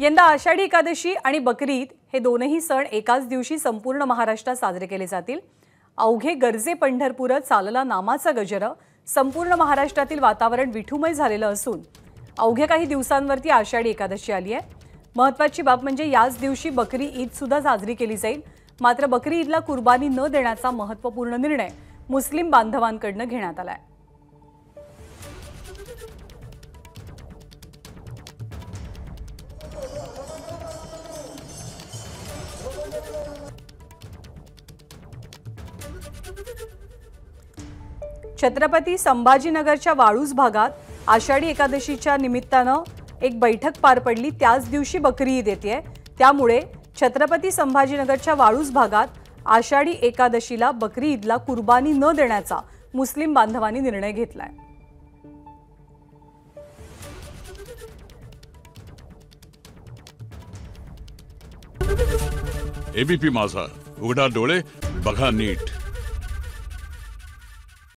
यंदा आषाढी एकादशी आणि बकरी ईद हे दोनही सण एकाच दिवशी संपूर्ण महाराष्ट्रात साजरे केले जातील. अवघे गरजे पंढरपुरत चालला नामाचा गजर संपूर्ण महाराष्ट्रातील वातावरण विठुमय झालेलं असून अवघ्या काही दिवसांवरती आषाढी एकादशी आली आहे. महत्वाची बाब म्हणजे याच दिवशी बकरी ईद सुद्धा साजरी केली जाईल. मात्र बकरी ईदला कुर्बानी न देण्याचा महत्त्वपूर्ण निर्णय मुस्लिम बांधवांकडनं घेण्यात आला आहे छत्रपती संभाजीनगरच्या वाळूज भागात आषाढी एकादशीच्या निमित्तानं एक बैठक पार पडली. त्याच दिवशी बकरी ईद येते त्यामुळे छत्रपती संभाजीनगरच्या वाळूज भागात आषाढी एकादशीला बकरी ईदला कुर्बानी न देण्याचा मुस्लिम बांधवांनी निर्णय घेतलाय. एबीपी माझा. उघडा डोळे बघा नीट.